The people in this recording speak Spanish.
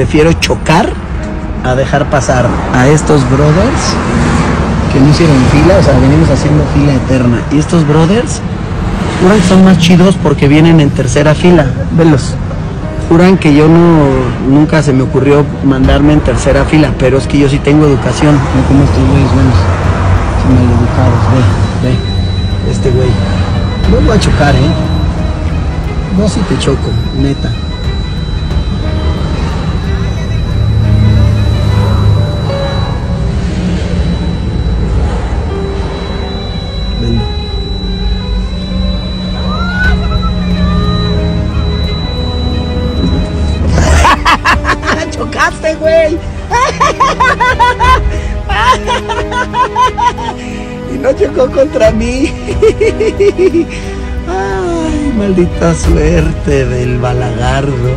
prefiero chocar a dejar pasar a estos brothers que no hicieron fila, o sea, venimos haciendo fila eterna. Y estos brothers juran son más chidos porque vienen en tercera fila. Velos. Juran que yo no, nunca se me ocurrió mandarme en tercera fila, pero es que yo sí tengo educación. No como estos güeyes buenos. Son maleducados, ve, ve. Este güey. No voy a chocar, ¿eh? No si te choco, neta. ¡Chocaste, güey! y no chocó contra mí. Ay, maldita suerte del balagardo.